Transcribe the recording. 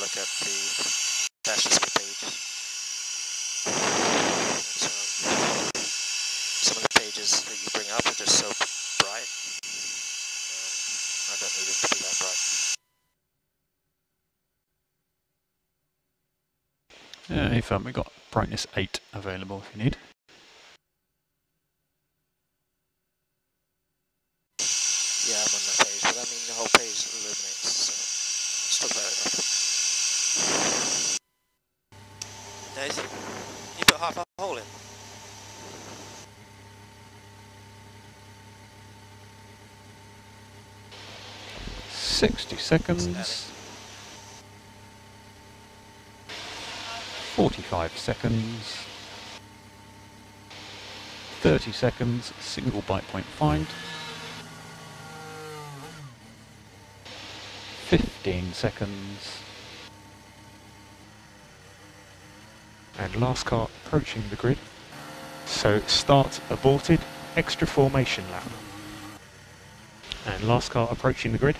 look at the display page. Um, some of the pages that you bring up are just so bright. Um, I don't need it to be that bright. Yeah, if um, we've got brightness 8 available if you need. Yeah, I'm on that page, but I mean the whole page illuminates, so you put half a hole in. Sixty seconds. Forty-five seconds. Thirty seconds. Single bite point find. Fifteen seconds. And last car approaching the grid. So start aborted. Extra formation lap. And last car approaching the grid.